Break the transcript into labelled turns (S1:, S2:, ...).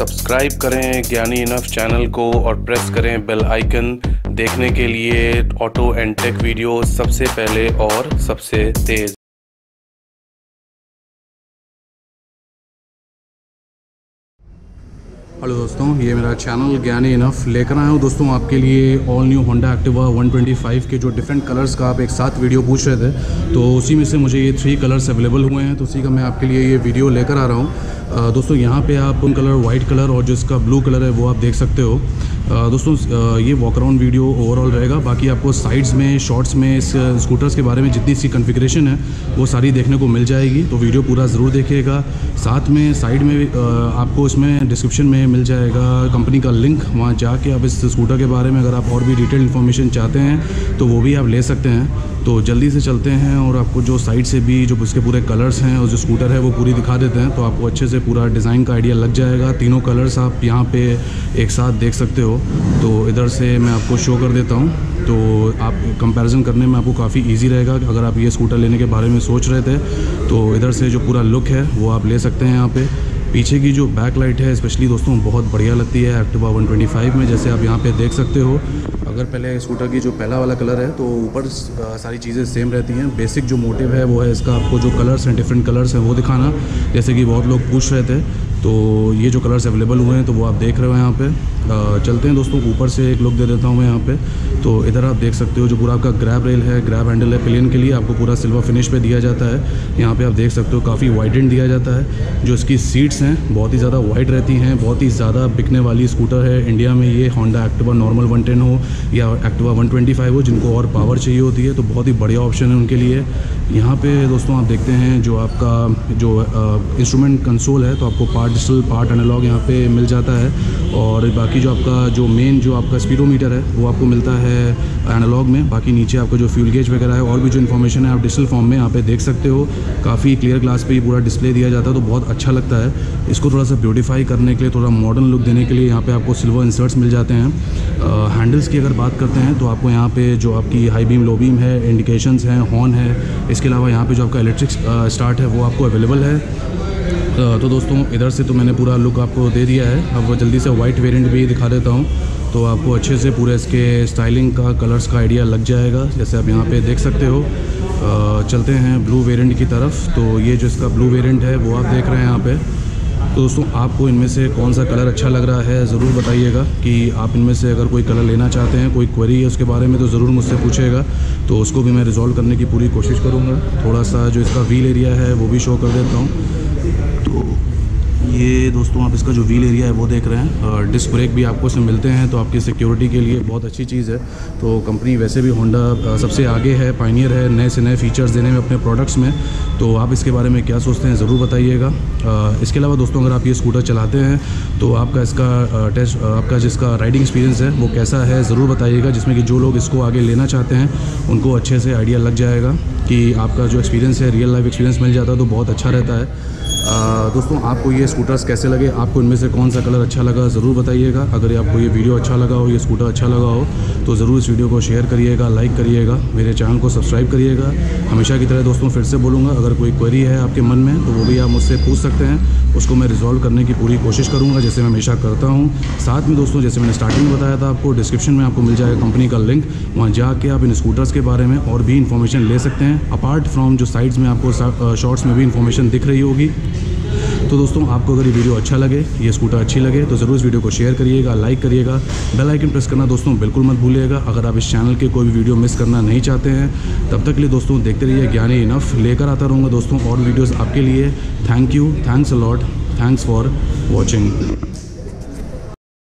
S1: Subscribe करें ज्ञानी enough channel को और प्रेस करें बेल आइकन देखने के लिए ऑटो एंड टेक वीडियो सबसे पहले और सबसे तेज़।
S2: हेलो दोस्तों, ये मेरा चैनल ज्ञानी इनफ लेकर आया हूँ। दोस्तों, आपके लिए ऑल न्यू होंडा एक्टिवा 125 के जो डिफरेंट कलर्स का आप एक साथ वीडियो पूछ रहे थे तो उसी में से मुझे ये थ्री कलर्स अवेलेबल हुए हैं तो उसी का मैं आपके लिए ये वीडियो लेकर आ रहा हूँ। दोस्तों, यहाँ पे आप उन कलर वाइट कलर और जो इसका ब्लू कलर है, वो आप देख सकते हो। दोस्तों ये वॉक अराउंड वीडियो ओवरऑल रहेगा। बाकी आपको साइड्स में शॉर्ट्स में, इस स्कूटर्स के बारे में जितनी सी कन्फिग्रेशन है, वो सारी देखने को मिल जाएगी। तो वीडियो पूरा ज़रूर देखिएगा। साथ में साइड में आपको इसमें डिस्क्रिप्शन में मिल जाएगा कंपनी का लिंक वहाँ जाके आप इस स्कूटर के बारे में अगर आप और भी डिटेल इन्फॉर्मेशन चाहते हैं तो वो भी आप ले सकते हैं। तो जल्दी से चलते हैं और आपको जो साइड से भी, जो उसके पूरे कलर्स हैं, और जो स्कूटर है, वो पूरी दिखा देते हैं। तो आपको अच्छे से पूरा डिज़ाइन का आइडिया लग जाएगा। तीनों कलर्स आप यहाँ पे एक साथ देख सकते हो। तो इधर से मैं आपको शो कर देता हूँ। तो आप कंपैरिजन करने में आपको काफ़ी इजी रहेगा। अगर आप ये स्कूटर लेने के बारे में सोच रहे थे तो इधर से जो पूरा लुक है, वो आप ले सकते हैं यहाँ पे। पीछे की जो बैक लाइट है स्पेशली दोस्तों, बहुत बढ़िया लगती है एक्टिवा 125 में, जैसे आप यहाँ पे देख सकते हो। अगर पहले स्कूटर की जो पहला वाला कलर है तो ऊपर सारी चीज़ें सेम रहती हैं। बेसिक जो मोटिव है, वो है इसका आपको जो कलर्स हैं डिफरेंट कलर्स हैं, वो दिखाना। जैसे कि बहुत लोग पूछ रहे थे तो ये जो कलर्स अवेलेबल हुए हैं तो वो आप देख रहे हो यहाँ पे। आ, चलते हैं दोस्तों ऊपर से एक लुक दे देता हूँ मैं यहाँ पे। तो इधर आप देख सकते हो जो पूरा आपका ग्रैब रेल है ग्रैब हैंडल है पिलियन के लिए आपको पूरा सिल्वर फिनिश पे दिया जाता है। यहाँ पे आप देख सकते हो काफ़ी वाइडेंट दिया जाता है। जो इसकी सीट्स हैं बहुत ही ज़्यादा वाइड रहती हैं बहुत ही ज़्यादा बिकने वाली स्कूटर है। इंडिया में ये होंडा एक्टिवा नॉर्मल वन हो या एक्टिवा वन हो जिनको और पावर चाहिए होती है तो बहुत ही बढ़िया ऑप्शन है उनके लिए। यहाँ पर दोस्तों आप देखते हैं जो आपका जो इंस्ट्रूमेंट कंसोल है तो आपको पार्ट डिजिटल पार्ट एनालॉग यहाँ पे मिल जाता है और बाकी जो आपका, जो मेन जो आपका स्पीडोमीटर है, वो आपको मिलता है एनालॉग में। बाकी नीचे आपका जो फ्यूल गेज वगैरह है, और भी जो इन्फॉर्मेशन है, आप डिजिटल फॉर्म में यहाँ पे देख सकते हो। काफ़ी क्लियर ग्लास पे ये पूरा डिस्प्ले दिया जाता है तो बहुत अच्छा लगता है। इसको थोड़ा सा ब्यूटीफाई करने के लिए, थोड़ा मॉडर्न लुक देने के लिए यहाँ पे आपको सिल्वर इंसर्ट्स मिल जाते हैं। हैंडल्स की अगर बात करते हैं तो आपको यहाँ पे जो आपकी हाई बीम लो बीम है इंडिकेशंस हैं हॉर्न है, इसके अलावा यहाँ पे जो आपका इलेक्ट्रिक स्टार्ट है, वो आपको अवेलेबल है। तो दोस्तों, इधर से तो मैंने पूरा लुक आपको दे दिया है। अब जल्दी से वाइट वेरिएंट भी दिखा देता हूँ। तो आपको अच्छे से पूरे इसके स्टाइलिंग का कलर्स का आइडिया लग जाएगा, जैसे आप यहाँ पे देख सकते हो। चलते हैं ब्लू वेरिएंट की तरफ़। तो ये जो इसका ब्लू वेरिएंट है, वो आप देख रहे हैं यहाँ पर तो दोस्तों, आपको इनमें से कौन सा कलर अच्छा लग रहा है, ज़रूर बताइएगा कि आप इनमें से अगर कोई कलर लेना चाहते हैं, कोई क्वेरी है उसके बारे में तो ज़रूर मुझसे पूछेगा तो उसको भी मैं रिजॉल्व करने की पूरी कोशिश करूँगा। थोड़ा सा जो इसका व्हील एरिया है, वो भी शो कर देता हूँ। तो ये दोस्तों, आप इसका जो व्हील एरिया है, वो देख रहे हैं। डिस्क ब्रेक भी आपको इसमें मिलते हैं तो आपकी सिक्योरिटी के लिए बहुत अच्छी चीज़ है। तो कंपनी वैसे भी होंडा सबसे आगे है पाइनियर है, नए से नए फीचर्स देने में अपने प्रोडक्ट्स में। तो आप इसके बारे में क्या सोचते हैं, ज़रूर बताइएगा। इसके अलावा दोस्तों, अगर आप ये स्कूटर चलाते हैं तो आपका इसका टेस्ट आपका जिसका राइडिंग एक्सपीरियंस है, वो कैसा है, ज़रूर बताइएगा। जिसमें कि जो लोग इसको आगे लेना चाहते हैं, उनको अच्छे से आइडिया लग जाएगा कि आपका जो एक्सपीरियंस है रियल लाइफ एक्सपीरियंस मिल जाता है तो बहुत अच्छा रहता है। दोस्तों, आपको ये स्कूटर्स कैसे लगे? आपको इनमें से कौन सा कलर अच्छा लगा, ज़रूर बताइएगा। अगर आपको ये वीडियो अच्छा लगा हो, ये स्कूटर अच्छा लगा हो तो ज़रूर इस वीडियो को शेयर करिएगा लाइक करिएगा, मेरे चैनल को सब्सक्राइब करिएगा। हमेशा की तरह दोस्तों, फिर से बोलूँगा, अगर कोई क्वेरी है आपके मन में तो वो भी आप मुझसे पूछ सकते हैं। उसको मैं रिजॉल्व करने की पूरी कोशिश करूँगा, जैसे मैं हमेशा करता हूँ। साथ में दोस्तों, जैसे मैंने स्टार्टिंग में बताया था आपको डिस्क्रिप्शन में आपको मिल जाएगा कंपनी का लिंक वहाँ जाके आप इन स्कूटर्स के बारे में और भी इन्फॉर्मेशन ले सकते हैं। अपार्ट फ्रॉम जो साइड्स में आपको शॉर्ट्स में भी इन्फॉर्मेशन दिख रही होगी तो दोस्तों, आपको अगर ये वीडियो अच्छा लगे, ये स्कूटर अच्छी लगे तो ज़रूर इस वीडियो को शेयर करिएगा लाइक करिएगा बेल आइकन प्रेस करना दोस्तों बिल्कुल मत भूलिएगा। अगर आप इस चैनल के कोई भी वीडियो मिस करना नहीं चाहते हैं, तब तक के लिए दोस्तों देखते रहिए ज्ञानी इनफ लेकर आता रहूँगा दोस्तों और वीडियोज़ आपके लिए। Thank you thanks a lot thanks for watching